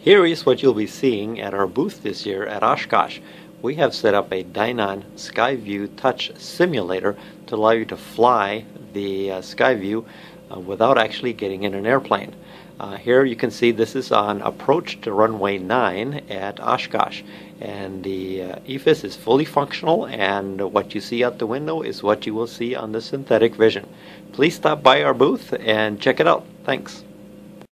Here is what you'll be seeing at our booth this year at Oshkosh. We have set up a Dynon Skyview Touch Simulator to allow you to fly the uh, Skyview uh, without actually getting in an airplane. Uh, here you can see this is on approach to runway 9 at Oshkosh and the uh, EFIS is fully functional and what you see out the window is what you will see on the synthetic vision. Please stop by our booth and check it out. Thanks.